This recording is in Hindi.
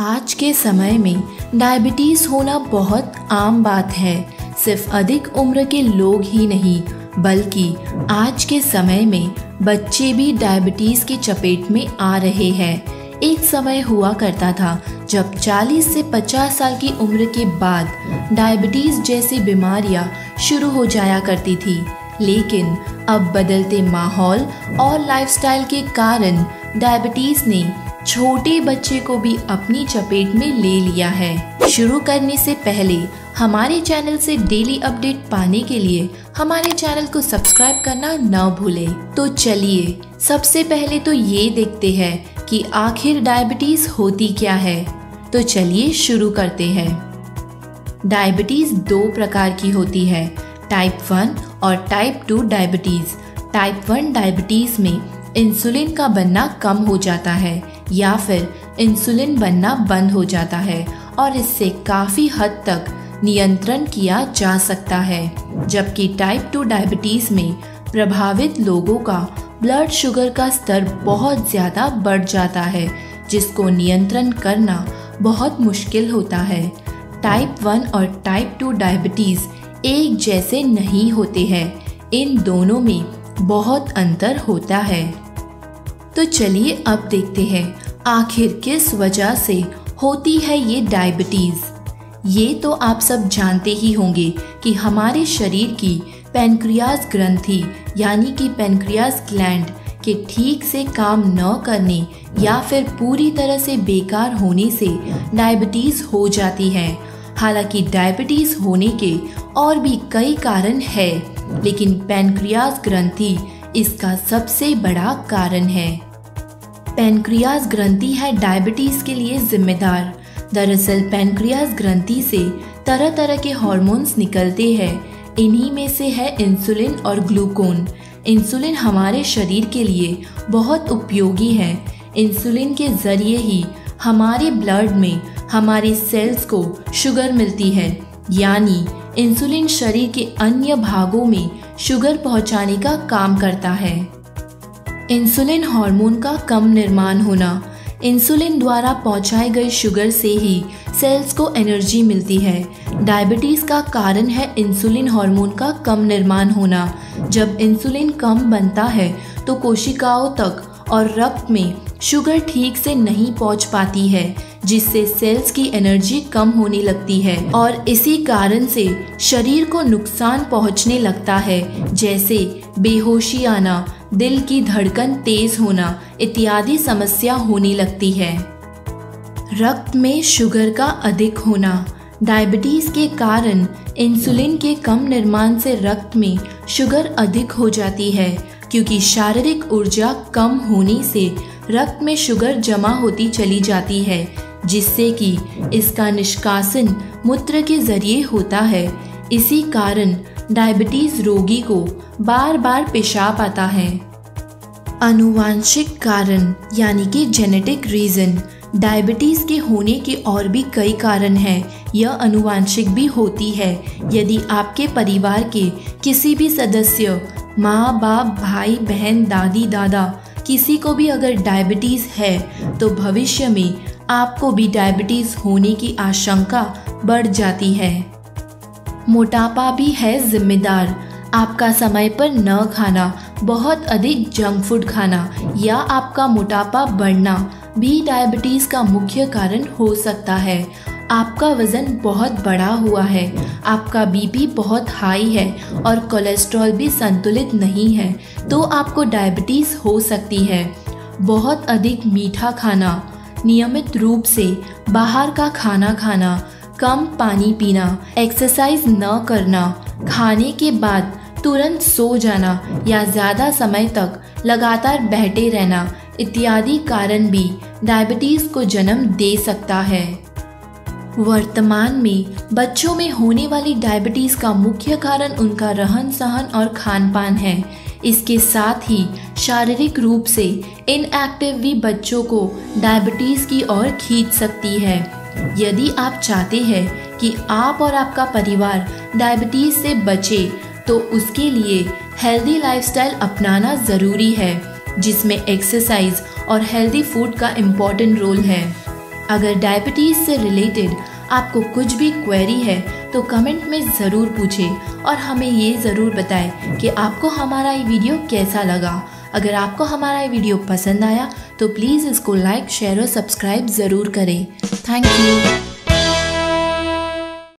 आज के समय में डायबिटीज़ होना बहुत आम बात है। सिर्फ़ अधिक उम्र के लोग ही नहीं, बल्कि आज के समय में बच्चे भी डायबिटीज़ की चपेट में आ रहे हैं। एक समय हुआ करता था, जब 40 से 50 साल की उम्र के बाद डायबिटीज़ जैसी बीमारियाँ शुरू हो जाया करती थी। लेकिन अब बदलते माहौल और लाइफस्टाइल के कारण डायबिटीज़ ने छोटे बच्चे को भी अपनी चपेट में ले लिया है। शुरू करने से पहले हमारे चैनल से डेली अपडेट पाने के लिए हमारे चैनल को सब्सक्राइब करना न भूलें। तो चलिए, सबसे पहले तो ये देखते हैं कि आखिर डायबिटीज़ होती क्या है। तो चलिए शुरू करते हैं। डायबिटीज़ दो प्रकार की होती है, टाइप वन और type two diabetes. Type one diabetes में इंसुलिन का बनना कम हो जाता है या फिर इंसुलिन बनना बंद हो जाता है और इससे काफ़ी हद तक नियंत्रण किया जा सकता है, जबकि टाइप टू डायबिटीज़ में प्रभावित लोगों का ब्लड शुगर का स्तर बहुत ज़्यादा बढ़ जाता है, जिसको नियंत्रण करना बहुत मुश्किल होता है। टाइप वन और टाइप टू डायबिटीज़ एक जैसे नहीं होते हैं, इन दोनों में बहुत अंतर होता है। तो चलिए अब देखते हैं, आखिर किस वजह से होती है ये डायबिटीज़ ये तो आप सब जानते ही होंगे कि हमारे शरीर की पेनक्रियाज ग्रंथि, यानी कि पेनक्रियाज ग्लैंड के ठीक से काम न करने या फिर पूरी तरह से बेकार होने से डायबिटीज़ हो जाती है। हालाँकि डायबिटीज़ होने के और भी कई कारण है, लेकिन पेनक्रियाज ग्रंथि इसका सबसे बड़ा कारण है। पेनक्रियाज ग्रंथि है डायबिटीज़ के लिए जिम्मेदार। दरअसल पेनक्रियाज ग्रंथि से तरह तरह के हॉर्मोन्स निकलते हैं। इन्हीं में से है इंसुलिन और ग्लूकोन। इंसुलिन हमारे शरीर के लिए बहुत उपयोगी है। इंसुलिन के ज़रिए ही हमारे ब्लड में हमारे सेल्स को शुगर मिलती है। यानी इंसुलिन शरीर के अन्य भागों में शुगर पहुँचाने का काम करता है। इंसुलिन हार्मोन का कम निर्माण होना। इंसुलिन द्वारा पहुँचाए गए शुगर से ही सेल्स को एनर्जी मिलती है। डायबिटीज़ का कारण है इंसुलिन हार्मोन का कम निर्माण होना। जब इंसुलिन कम बनता है तो कोशिकाओं तक और रक्त में शुगर ठीक से नहीं पहुँच पाती है, जिससे सेल्स की एनर्जी कम होने लगती है। और इसी कारण से शरीर को नुकसान पहुँचने लगता है, जैसे बेहोशी आना दिल की धड़कन तेज होना इत्यादि समस्या होने लगती है। रक्त में शुगर का अधिक होना, डायबिटीज़ के कारण इंसुलिन के कम निर्माण से रक्त में शुगर अधिक हो जाती है, क्योंकि शारीरिक ऊर्जा कम होने से रक्त में शुगर जमा होती चली जाती है, जिससे कि इसका निष्कासन मूत्र के ज़रिए होता है। इसी कारण डायबिटीज़ रोगी को बार बार पेशाब आता है। अनुवांशिक कारण, यानी कि जेनेटिक रीजन डायबिटीज़ के होने के और भी कई कारण हैं। यह अनुवांशिक भी होती है। यदि आपके परिवार के किसी भी सदस्य, माँ, बाप, भाई, बहन, दादी, दादा, किसी को भी अगर डायबिटीज़ है तो भविष्य में आपको भी डायबिटीज़ होने की आशंका बढ़ जाती है। मोटापा भी है जिम्मेदार। आपका समय पर न खाना, बहुत अधिक जंक फ़ूड खाना या आपका मोटापा बढ़ना भी डायबिटीज़ का मुख्य कारण हो सकता है। आपका वज़न बहुत बड़ा हुआ है, आपका बीपी बहुत हाई है और कोलेस्ट्रॉल भी संतुलित नहीं है तो आपको डायबिटीज़ हो सकती है। बहुत अधिक मीठा खाना, नियमित रूप से बाहर का खाना खाना कम पानी पीना एक्सरसाइज न करना, खाने के बाद तुरंत सो जाना या ज़्यादा समय तक लगातार बैठे रहना इत्यादि कारण भी डायबिटीज़ को जन्म दे सकता है। वर्तमान में बच्चों में होने वाली डायबिटीज़ का मुख्य कारण उनका रहन सहन और खान पान है। इसके साथ ही शारीरिक रूप से इनएक्टिव भी बच्चों को डायबिटीज़ की ओर खींच सकती है। यदि आप चाहते हैं कि आप और आपका परिवार डायबिटीज़ से बचे तो उसके लिए हेल्दी लाइफस्टाइल अपनाना ज़रूरी है, जिसमें एक्सरसाइज और हेल्दी फ़ूड का इम्पोर्टेंट रोल है। अगर डायबिटीज़ से रिलेटेड आपको कुछ भी क्वेरी है तो कमेंट में ज़रूर पूछें और हमें ये ज़रूर बताएँ कि आपको हमारा ये वीडियो कैसा लगा। अगर आपको हमारा ये वीडियो पसंद आया तो प्लीज़ इसको लाइक शेयर और सब्सक्राइब ज़रूर करें। Thank you